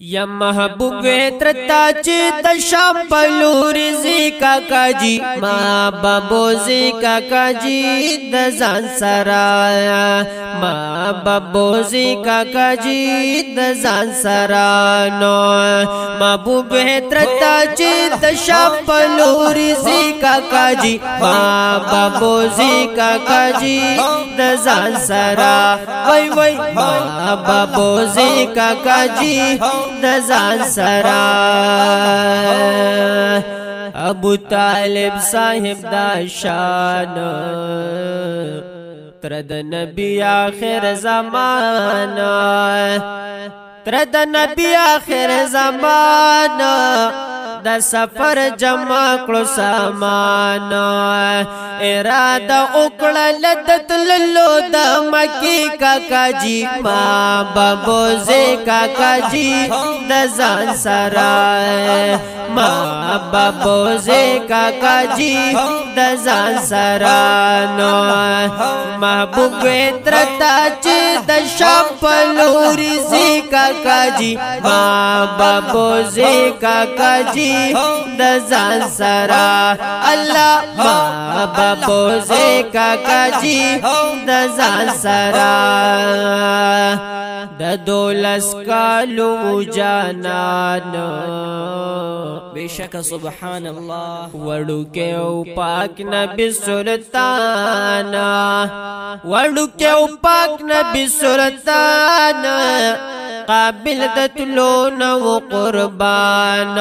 یا محبوب ترتا چی تشا پلور زی کا جی ما بابو زی کا جی دزان سرا ما بابو زی کا جی دزان سرا نو محبوب ترتا چی تشا پلور زی کا جی ما بابو زی کا جی دزان سرا وای بابو زی کا کا جی د ځان سره ابو طالب صاحب دا شان تر د نبی اخر زمانہ ترد نبی آخر زمان دا سفر جمع کلو سامان اراد اکڑا لدت للو دا مکی کاکا جی بابا بوزے کاکا جی دا زان سرا مابا بوزے کاکا جی دا زان سرا محبوب ویترتا چی دا شاپلوری زی کاکا काका जी बाबा बोझे काका जी दजान सारा अल्लाह बाबा बोझे काका जी दजान सारा د دولس کالو جانان بشک سبحان الله وړو کې او پاک نبی سلطان وړو او پاک نبی سلطان قابل د تلو نو قربان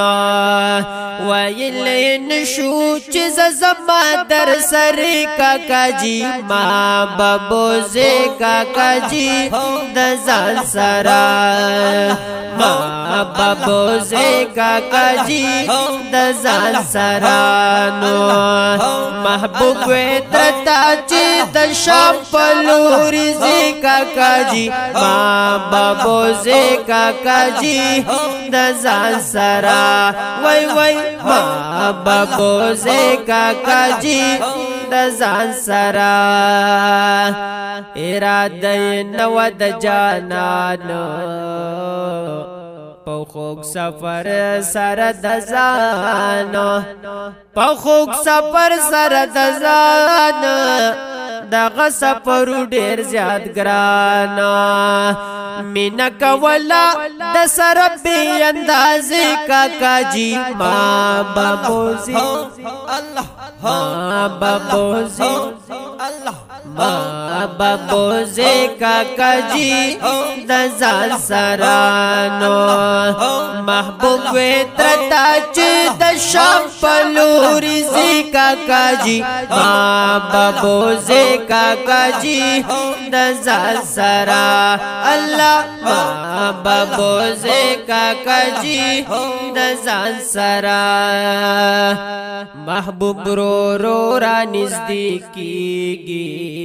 ویل نشو چې زما در سر کاکا جی ما بابوزه کاکا جی د دزان سرا ما بابوزه کاکا جی د دزان سرا نو محبوب ترتا چې د شام په لوري زی کاکا جی ما بابوزه دی کاکا جی د ځان سرا وای وای ما بابو زه کاکا جی د ځان سرا اراده نو د جانانو په خوږ سفر سره د ځان په خوږ سفر سره د ځان دغه سفر ډیر زیات ګران مینا کولا د سر به اندازې کاکا جی ما بابوزي الله بابوزي الله بابا بوزے کا کجی دزال سرانو محبوب ویترتا چی دشام پلوری زی کا کجی بابا بوزے کا کجی دزال سرانو اللہ بابا بوزے کا کجی دزال سرانو محبوب رو رو را نزدیکی گی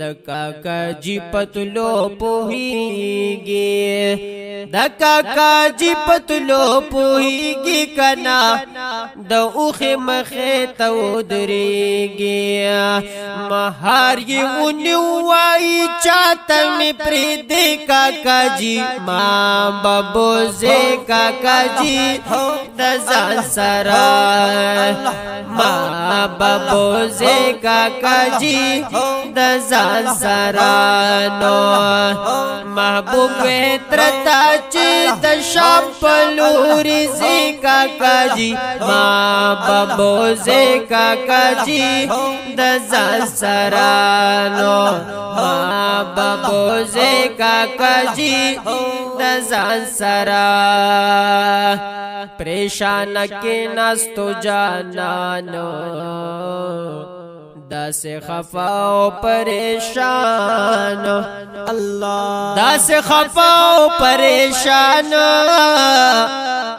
دکا کا جی پتلو پوہی گی دکا کا جی پتلو پوہی گی کنا دا اوخ مخی تو دری گی مہار یہ انیوائی چاہتا میں پری دے کا کا جی ماں بابو زے کا کا جی دزان سرا ماں بابو زے کا کا جی دزان الله سرانو محبوب وترتا چې د شام په لوري زیکا کاجي ما بابو زیکا کاجي د ځان سرانو ما بابو زیکا کاجي د ځان سرانو پریشان کې نستو جانانو دس خفا او پریشان الله دس خفا او پریشان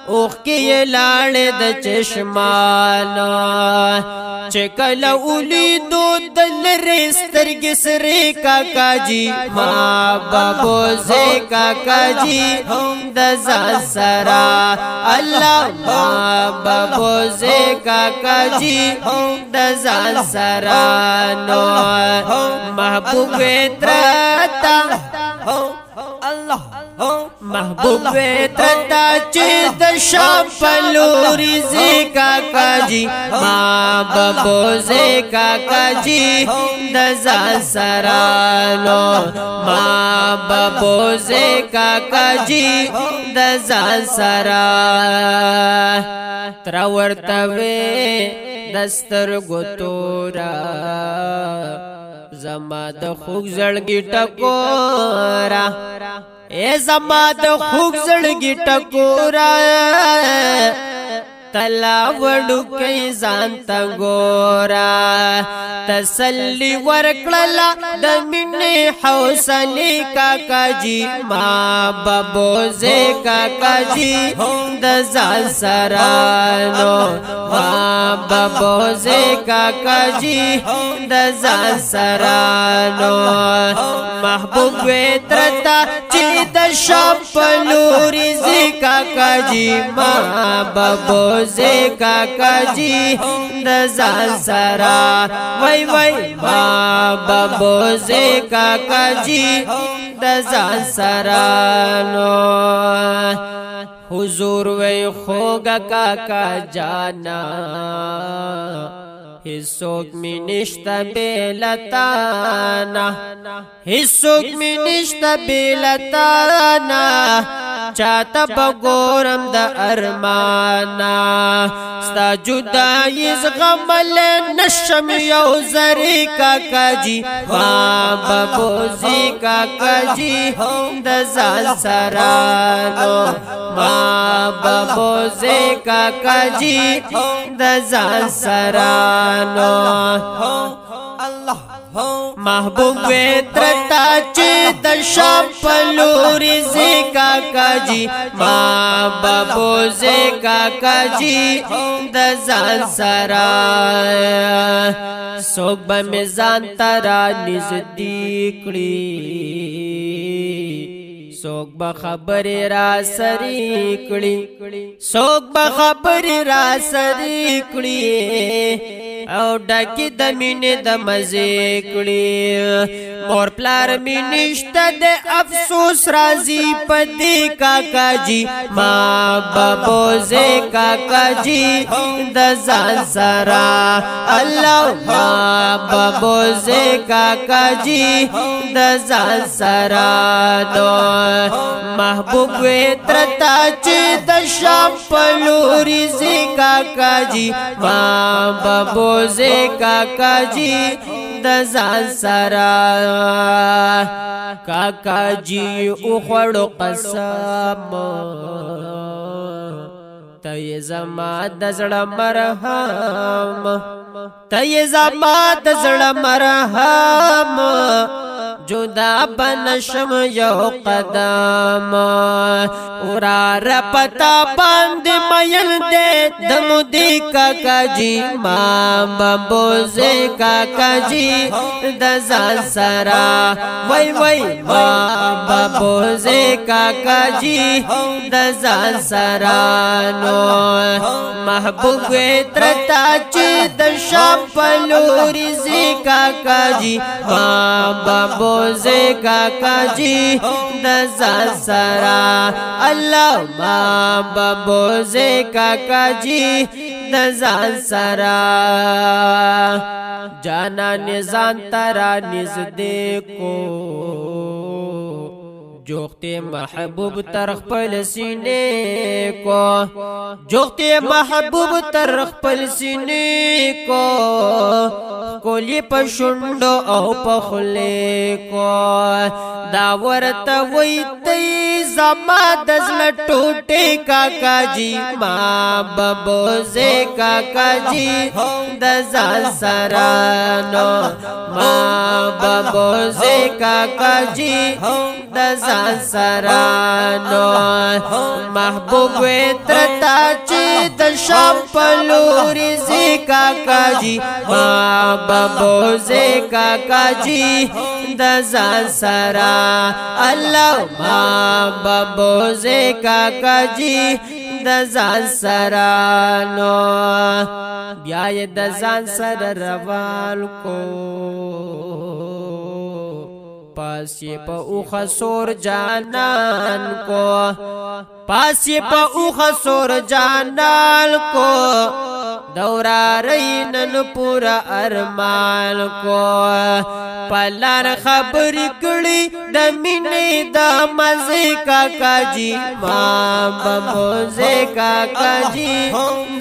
اوخ کې لاړ د چشمان چکل اولی دو دل رستر کس ری کاکا جی ماں بابو زے کاکا جی ہم دزا جی، نو محبوب اللہ محبوب ترتا چې د شام پلوري زیکا کاجي ما بابو زیکا کاجي د ځان سره نو ما بابو زیکا کاجي د ځان سره تر ورته دستر ګوتورا زما د خوږ زړګي ټکورا اے زمان دو خوک زڑگی ٹکورا تلا وډو کې ځان تا ګورا تسلی ورکړلا د مینې حوصله کاکا جی ما بابوزه کاکا جی د ځان سره نو ما بابوزه کاکا جی د ځان سره نو محبوب وې ترتا چې د شپ لوري زی کاکا جی ما بابوزه روزي کاکا جی د ځان سرا وای وای بابا بوزي کاکا جی د ځان سرا نو حضور وی خوگا کاکا جانا هیڅوک می نشتا بیلتانا هیڅوک می نشتا بیلتانا چاته بګورم د ارمانا ستا جدای زغمل نشم یو زری کا کجی وا بوزي کا کجی د زال سرانو ما بوزي کا کجی د زال سرانو محبوب ویترتا چې د شام پلوري زیکا کاجي ما بابو زیکا کاجي د ځان سره سوک به میزان ترا نږدې کړی سوک به خبرې را سری کړي سوک به خبرې را سری کړي او ډکی د مینې د مزه کړي مور پلار می نشت دے افسوس رازی پدی کاکا جی ما ببوزے کاکا جی دزان سرا اللہ ما ببوزے کاکا جی دزان سرا دو محبوب ویترتا چی دشام پلوری زی کاکا جی ما ببوزے کاکا جی دزان سرا دو کاکا جی او خړ قسم ته زما د زړه مرهم ته زما د زړه مرهم جدا بنشم یو قدم ورار پتا باند مین دے دمودی کاکا جی ماں بمبوزے کاکا جی دزان سرا وی وی ماں بمبوزے کاکا جی دزان سرا نو محبوب ترتا چی دشا پلوری زی کاکا جی ماں بمبوزے کا جی دزا سرا اللہ بوزے کا کا جی دزا سرا جانا نزان ترا نز دیکھو جوختی محبوب تر خپل سینې کو جوختی محبوب تر خپل سینې کو کولی په شوندو او په خله کو دا ورته وې تی زما د زړه ټوټه کاکا جی ما ببوزه کاکا جی د ځان سره نو ما ببوزه کاکا جی د ځان سره نو محبوب ترتا چې د شام په لوري زیکا کاجي ما ببوزه کاکا جی د ځان سره الله ما ببوزه کاکا جی د ځان سره نو بیا یې د ځان سره روان کو پاسی پا اوخ سور جانان کو پاسی پا اوخ سور جانان کو دورا رینن پورا ارمان کو پلار خبر کړي د مینې د مزه کا کاجی مام بموزه کا کاجی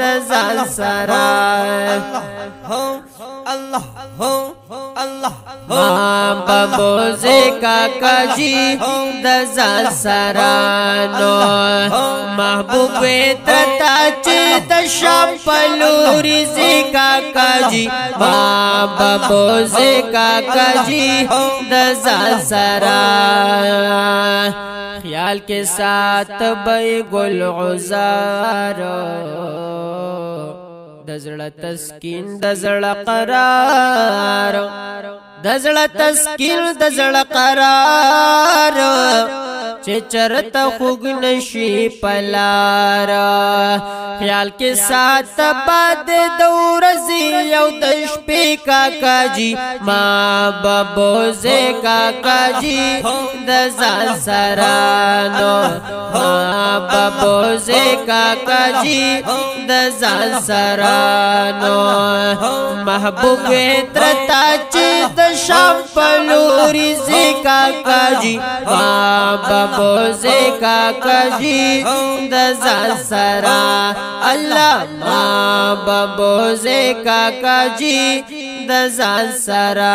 نزان سرا الله الله الله هم بوزه کاکاجی د ځان سره نو محبوب تتا چې د شام پلوري زی کاکاجی هم بوزه کاکاجی د ځان سره خیال کې سات به ګل عزار د زړه تسکین د زړه قرار د زړه تسکین د زړه قرار چې چرته خوګ نشي پلار خیال کې سات باد د ورځې یو د شپې کاکاجي ما بابوزه کاکاجي د ځان سره نو ما بابوزه کاکاجي د ځان سره نو محبوب ترتا چې د شام پلوری زکا کجی بابا مو زکا کجی دزا سرا اللہ بابا مو زکا کجی دزا سرا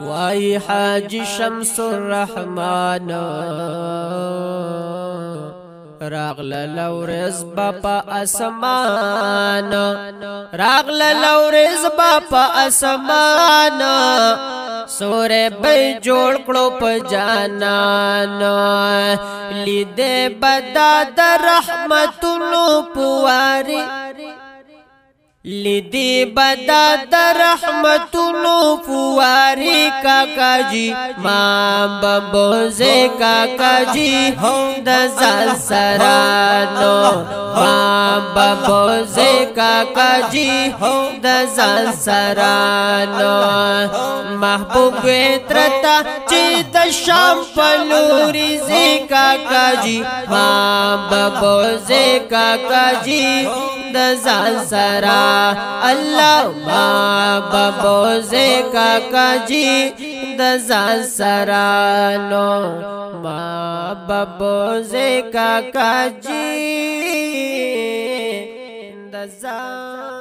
وائی حاج شمس الرحمن راغل لورز باپا اسمان راغل لورز باپا اسمان سورې به جوړ کړو په جانان لیدې بد د رحمتونو پواري لیدی بدا در رحمتونو فواری کاکا جی مام بمبوزے کاکا جی دزل سرانو مام بمبوزے کاکا جی دزل سرانو محبوب ویترتا چی دشام پلوری زی کاکا جی مام بمبوزے کاکا جی दा सरा د बबोज़े कका जी दा सर बबोज़े कका د दा